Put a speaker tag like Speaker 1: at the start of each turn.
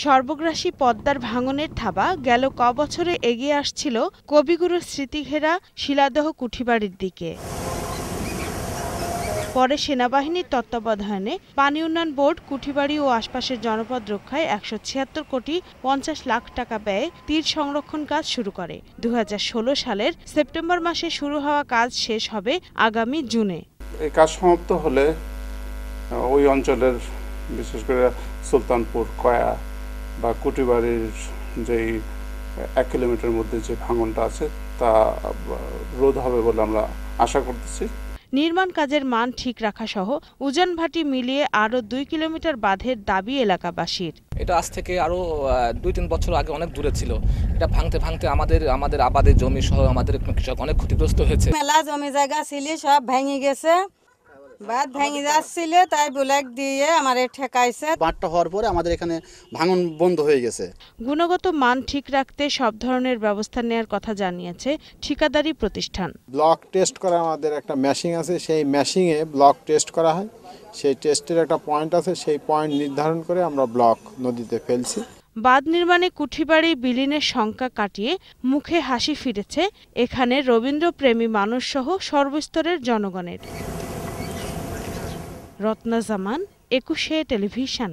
Speaker 1: সর্বগ্রাসী পদ্মার ভাঙনের থাবা গেল ক বছরে এগিয়ে আসছিল কবিগুরুর স্মৃতিঘেরা শিলাদহ কুঠিবাড়ির দিকে। পরে সেনাবাহিনীর তত্ত্বাবধানে পানি উন্নয়ন বোর্ড, কুঠিবাড়ি ও আশপাশের জনপদ রক্ষায় একশো ছিয়াত্তর কোটি পঞ্চাশ লাখ টাকা ব্যয়ে তীর সংরক্ষণ কাজ শুরু করে। দু হাজার ষোলো সালের সেপ্টেম্বর মাসে শুরু হওয়া কাজ শেষ হবে আগামী জুনে।
Speaker 2: এই কাজ সমাপ্ত হলে ওই অঞ্চলের, বিশেষ করে সুলতানপুর, কয়া বা কুটিবাড়ির যেই এক কিলোমিটার মধ্যে যে ভাঙনটা আছে তা রোধ হবে বলে আমরা আশা করতেছি।
Speaker 1: নির্মাণ কাজের মান ঠিক রাখা সহ উজান ভাটি মিলিয়ে আরও দুই কিলোমিটার বাঁধের দাবি এলাকাবাসীর।
Speaker 3: এটা আজ থেকে আরও আহ, দুই তিন বছর আগে অনেক দূরে ছিল। এটা ভাঙতে ভাঙতে আমাদের আমাদের আবাদের জমি সহ আমাদের কৃষক অনেক ক্ষতিগ্রস্ত হয়েছে।
Speaker 4: মেলা জমি জায়গা ছিল সব ভেঙে গেছে। বাদ ভেঙে যাচ্ছিল তাই ব্ল্যাক দিয়ে আমার ঠেকাইছে।
Speaker 5: বাঁধটা হওয়ার পরে আমাদের এখানে ভাঙন বন্ধ হয়ে গেছে।
Speaker 1: গুণগত মান ঠিক রাখতে সব ধরনের ব্যবস্থা নেয়ার কথা জানিয়েছে ঠিকাদারি প্রতিষ্ঠান।
Speaker 6: ব্লক টেস্ট করা আমাদের একটা মেশিন আছে সেই মেশিংয়ে ব্লক টেস্ট করা হয়। সেই টেস্টের একটা পয়েন্ট আছে সেই পয়েন্ট নির্ধারণ করে আমরা ব্লক নদীতে ফেলছি।
Speaker 1: বাঁধ নির্মাণে কুঠিবাড়ি বিলীনের শঙ্কা কাটিয়ে মুখে হাসি ফিরেছে এখানে রবীন্দ্রপ্রেমী মানুষসহ সর্বস্তরের জনগণের। রত্না জামান একুশে টেলিভিশন।